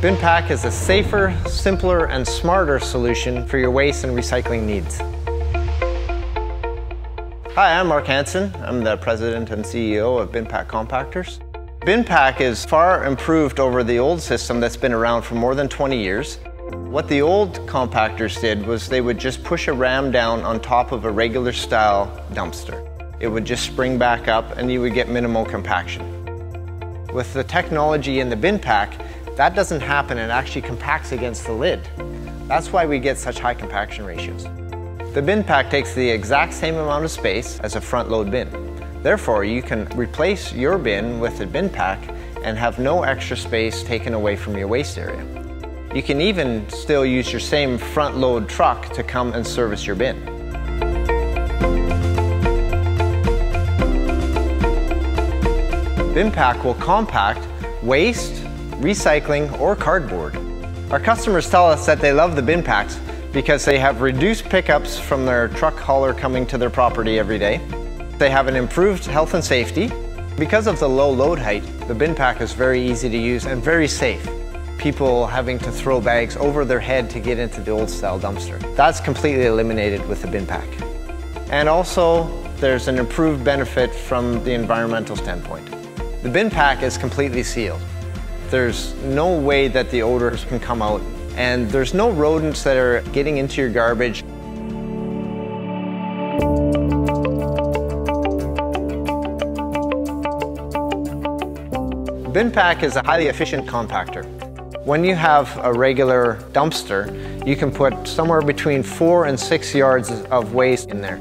BinPak is a safer, simpler, and smarter solution for your waste and recycling needs. Hi, I'm Mark Hansen. I'm the president and CEO of BinPak Compactors. BinPak is far improved over the old system that's been around for more than 20 years. What the old compactors did was they would just push a ram down on top of a regular style dumpster. It would just spring back up and you would get minimal compaction. With the technology in the BinPak, that doesn't happen and actually compacts against the lid. That's why we get such high compaction ratios. The BinPak takes the exact same amount of space as a front load bin. Therefore, you can replace your bin with a BinPak and have no extra space taken away from your waste area. You can even still use your same front load truck to come and service your bin. BinPak will compact waste, recycling, or cardboard. Our customers tell us that they love the BinPaks because they have reduced pickups from their truck hauler coming to their property every day. They have an improved health and safety. Because of the low load height, the BinPak is very easy to use and very safe. People having to throw bags over their head to get into the old style dumpster. That's completely eliminated with the BinPak. And also, there's an improved benefit from the environmental standpoint. The BinPak is completely sealed. There's no way that the odors can come out and there's no rodents that are getting into your garbage. BinPak is a highly efficient compactor. When you have a regular dumpster, you can put somewhere between four and six yards of waste in there.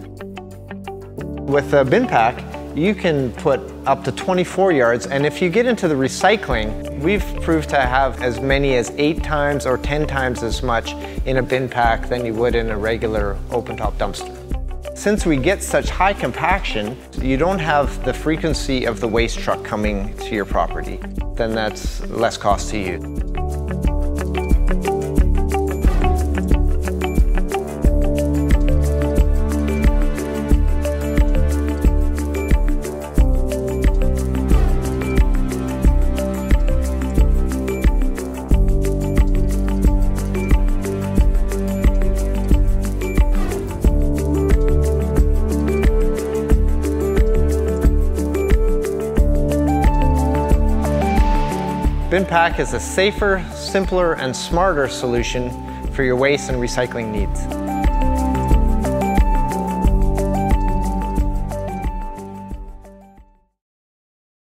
With a BinPak, you can put up to 24 yards, and if you get into the recycling, we've proved to have as many as eight times or 10 times as much in a BinPak than you would in a regular open-top dumpster. Since we get such high compaction, you don't have the frequency of the waste truck coming to your property. Then that's less cost to you. BinPak is a safer, simpler, and smarter solution for your waste and recycling needs.